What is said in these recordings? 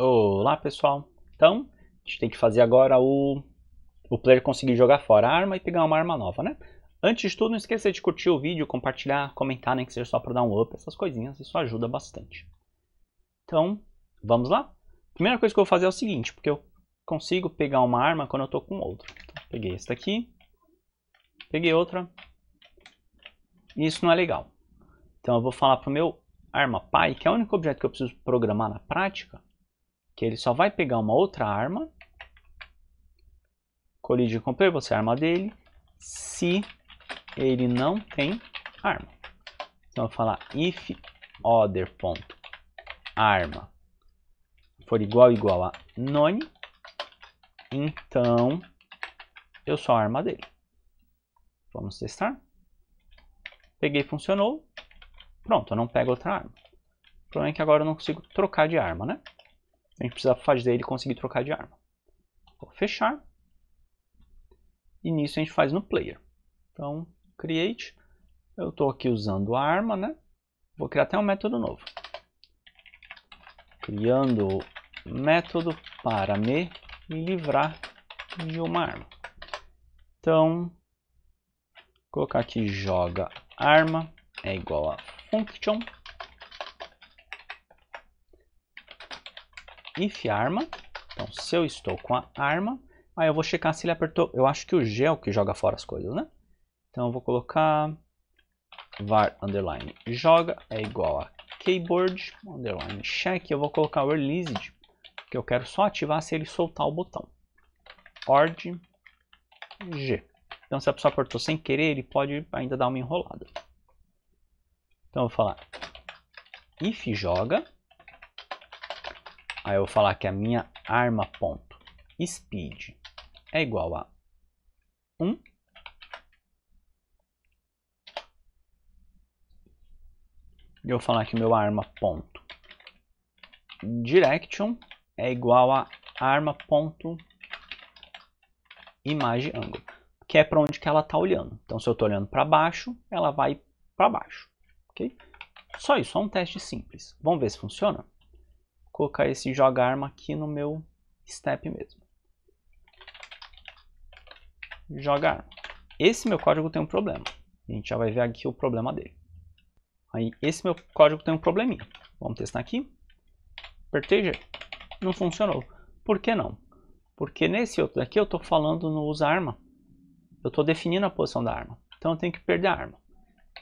Olá pessoal, então a gente tem que fazer agora o, o player conseguir jogar fora a arma e pegar uma arma nova, né? Antes de tudo, não esqueça de curtir o vídeo, compartilhar, comentar, nem que seja só para dar um up, essas coisinhas, isso ajuda bastante. Então, vamos lá? Primeira coisa que eu vou fazer é o seguinte, porque eu consigo pegar uma arma quando eu estou com outra. Então, peguei essa daqui, peguei outra, e isso não é legal. Então eu vou falar para o meu arma pai, que é o único objeto que eu preciso programar na prática, que ele só vai pegar uma outra arma, colide com player, você é arma dele, se ele não tem arma. Então eu vou falar if other.arma for igual igual a none, então eu sou a arma dele. Vamos testar. Peguei, funcionou. Pronto, eu não pego outra arma. O problema é que agora eu não consigo trocar de arma, né? A gente precisa fazer ele conseguir trocar de arma. Vou fechar. E nisso a gente faz no player. Então, create. Eu estou aqui usando a arma, né? Vou criar até um método novo. Criando método para me livrar de uma arma. Então, colocar aqui joga arma é igual a function if arma. Então, se eu estou com a arma, aí eu vou checar se ele apertou. Eu acho que o G é o que joga fora as coisas, né? Então, eu vou colocar var underline joga é igual a keyboard underline check. Eu vou colocar o released, que eu quero só ativar se ele soltar o botão. Ord G. Então, se a pessoa apertou sem querer, ele pode ainda dar uma enrolada. Então, eu vou falar if joga. Aí eu vou falar que a minha arma ponto speed é igual a 1. E eu vou falar que meu arma ponto direction é igual a arma ponto image angle que é para onde que ela está olhando. Então, se eu estou olhando para baixo, ela vai para baixo. ok? Só isso, só um teste simples. Vamos ver se funciona? Colocar esse joga arma aqui no meu step mesmo. Joga arma. Esse meu código tem um problema. A gente já vai ver aqui o problema dele. Aí, esse meu código tem um probleminha. Vamos testar aqui. Apertei. Não funcionou. Por que não? Porque nesse outro daqui eu estou falando no usa arma eu estou definindo a posição da arma. Então eu tenho que perder a arma.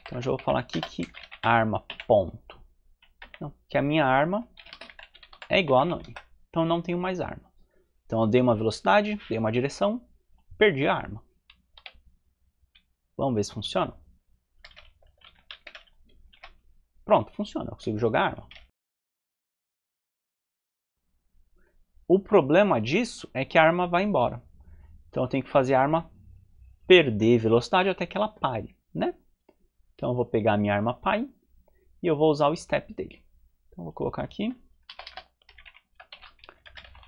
Então eu já vou falar aqui que arma ponto. Não, que a minha arma é igual a none. Então não tenho mais arma. Então eu dei uma velocidade, dei uma direção, perdi a arma. Vamos ver se funciona. Pronto, funciona. Eu consigo jogar arma. O problema disso é que a arma vai embora. Então eu tenho que fazer a arma perder velocidade até que ela pare, né? Então eu vou pegar a minha arma pai e eu vou usar o step dele. Então eu vou colocar aqui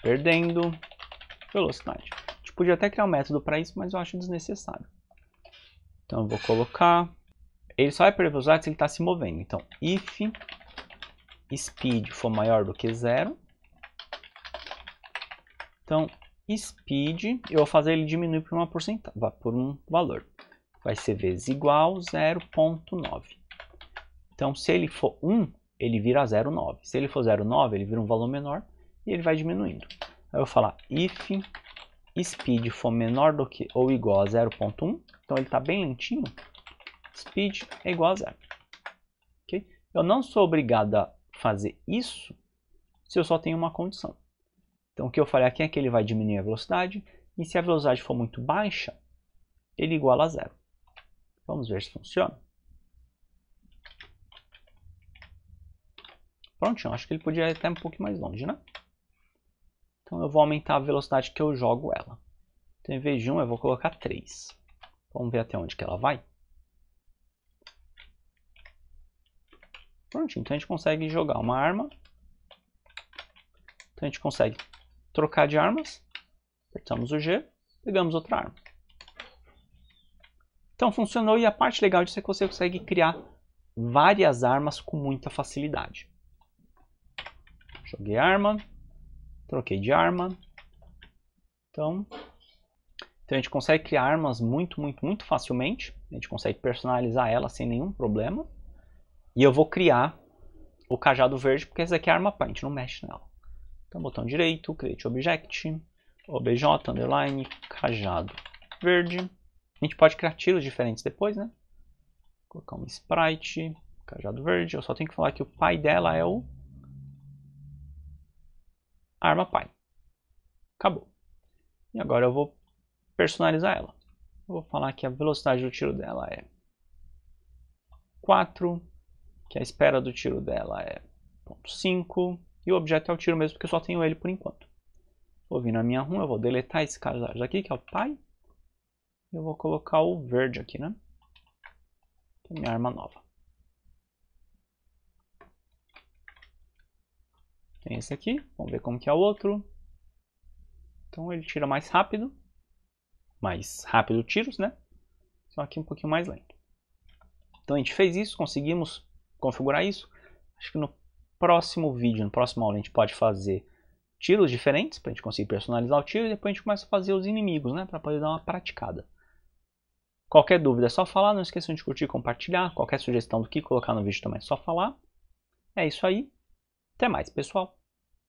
perdendo velocidade. A gente podia até criar um método para isso, mas eu acho desnecessário. Então eu vou colocar ele só vai perder velocidade se ele está se movendo. Então if speed for maior do que zero, então speed, eu vou fazer ele diminuir por uma porcentagem, por um valor. Vai ser vezes igual 0.9. Então, se ele for 1, ele vira 0,9. Se ele for 0,9, ele vira um valor menor e ele vai diminuindo. Aí eu vou falar if speed for menor do que ou igual a 0.1, então ele está bem lentinho, speed é igual a zero. Okay? Eu não sou obrigado a fazer isso se eu só tenho uma condição. Então o que eu falei aqui é que ele vai diminuir a velocidade e se a velocidade for muito baixa, ele iguala a zero. Vamos ver se funciona. Prontinho, acho que ele podia ir até um pouco mais longe, né? Então eu vou aumentar a velocidade que eu jogo ela. Então em vez de 1 eu vou colocar 3. Vamos ver até onde que ela vai. Prontinho, então a gente consegue jogar uma arma. Então a gente consegue trocar de armas, apertamos o G, pegamos outra arma. Então funcionou e a parte legal disso é que você consegue criar várias armas com muita facilidade. Joguei arma, Troquei de arma. Então, então a gente consegue criar armas muito, muito, muito facilmente. A gente consegue personalizar ela sem nenhum problema. E eu vou criar o cajado verde, porque essa aqui é a arma pá, a gente não mexe nela. Então, botão direito, create object, obj, underline, cajado verde. A gente pode criar tiros diferentes depois, né? Vou colocar um sprite, cajado verde. Eu só tenho que falar que o pai dela é o arma pai. Acabou. E agora eu vou personalizar ela. Eu vou falar que a velocidade do tiro dela é 4, que a espera do tiro dela é 0.5 e o objeto é o tiro mesmo, porque eu só tenho ele por enquanto. Vou vir na minha run, eu vou deletar esse caso aqui, que é o pai. Eu vou colocar o verde aqui, né? Que é minha arma nova. Tem esse aqui, vamos ver como que é o outro. Então ele tira mais rápido. Mais rápido tiros, né? Só que um pouquinho mais lento. Então a gente fez isso, conseguimos configurar isso. Acho que no próximo vídeo, no próximo aula, a gente pode fazer tiros diferentes para a gente conseguir personalizar o tiro e depois a gente começa a fazer os inimigos, né? Para poder dar uma praticada. Qualquer dúvida é só falar, não esqueçam de curtir e compartilhar. Qualquer sugestão do que colocar no vídeo também é só falar. É isso aí. Até mais, pessoal.